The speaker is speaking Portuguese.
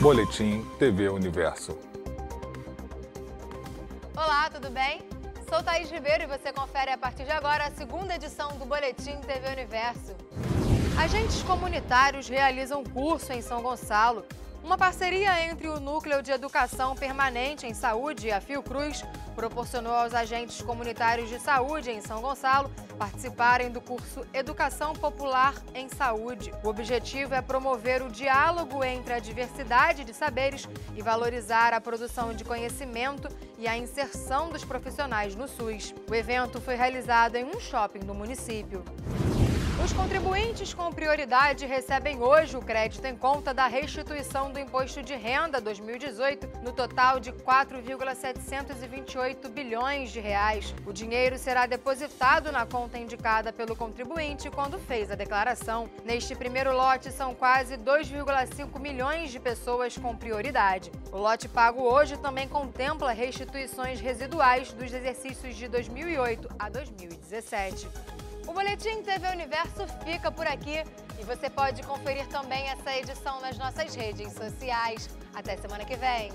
Boletim TV Universo. Olá, tudo bem? Sou Thaís Ribeiro e você confere a partir de agora a segunda edição do Boletim TV Universo. Agentes comunitários realizam curso em São Gonçalo. Uma parceria entre o Núcleo de Educação Permanente em Saúde e a Fiocruz proporcionou aos agentes comunitários de saúde em São Gonçalo participarem do curso Educação Popular em Saúde. O objetivo é promover o diálogo entre a diversidade de saberes e valorizar a produção de conhecimento e a inserção dos profissionais no SUS. O evento foi realizado em um shopping do município. Os contribuintes com prioridade recebem hoje o crédito em conta da restituição do Imposto de Renda 2018, no total de 4,728 bilhões de reais. O dinheiro será depositado na conta indicada pelo contribuinte quando fez a declaração. Neste primeiro lote, são quase 2,5 milhões de pessoas com prioridade. O lote pago hoje também contempla restituições residuais dos exercícios de 2008 a 2017. O Boletim TV Universo fica por aqui e você pode conferir também essa edição nas nossas redes sociais. Até semana que vem!